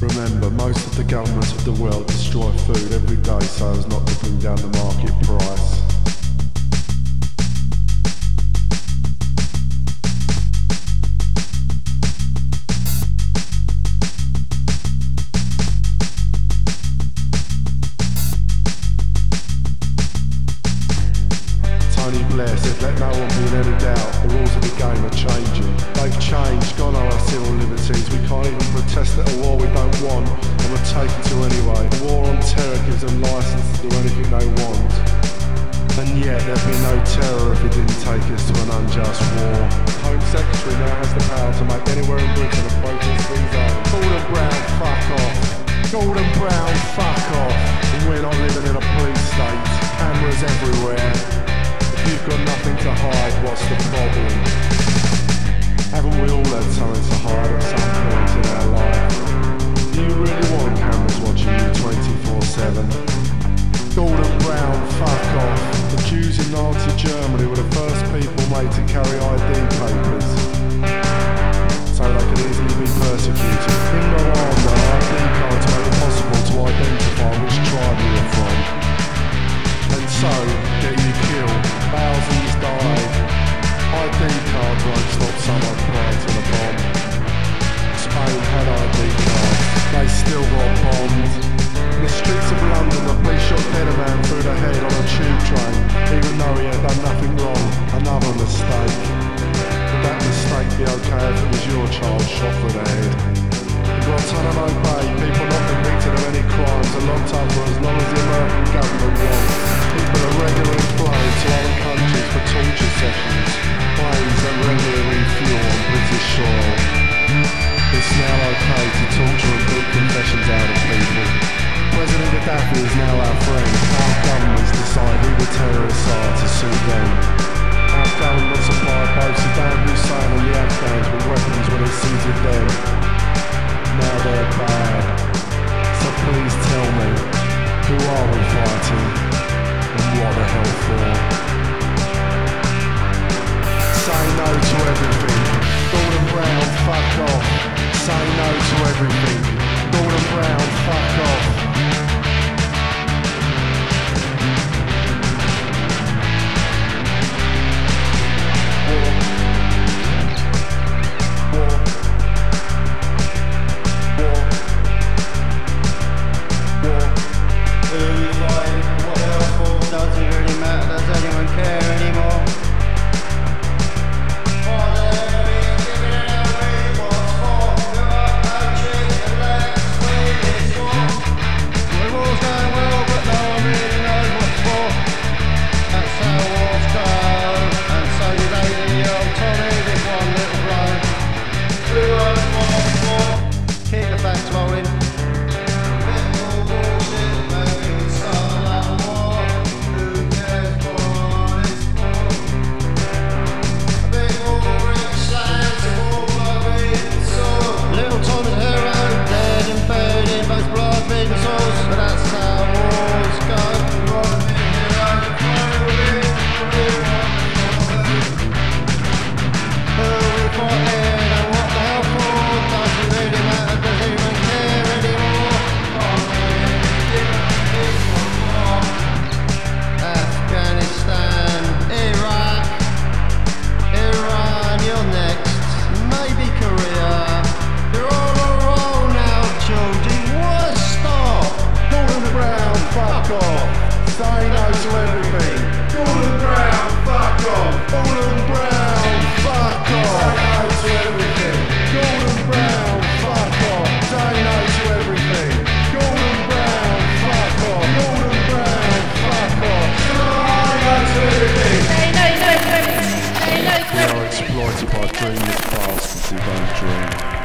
Remember, most of the governments of the world destroy food every day so as not to bring down the market price. Tony Blair said, let no one be in any doubt, the rules of the game are changing. They've changed, gone are our civil liberties. We can't even protest at a war we don't want, and we're taken to anyway. The war on terror gives them license to do anything they want. And yet there'd be no terror if it didn't take us to an unjust war. The Home Secretary now has the power to make anywhere in Britain a protest-free zone. Gordon Brown, fuck off. Gordon Brown, fuck off. We're not living in a police state. Cameras everywhere. If you've got nothing to hide, what's the problem? Haven't we all had something to hide at some point in our life? You really want cameras watching head? Guantanamo Bay, people not convicted of any crimes are locked up for as long as the American government wants. People are regularly flown to other countries for torture sessions. Planes that regularly fuel on British soil. It's now okay to torture and book confessions out of people. President Gaddafi is now our friend. Our governments decide who the terrorists are to suit them. to everything. Gordon Brown, fuck off. Say no to everything. Gordon Brown, fuck off. exploited by dreamers dreamless as who don't dream.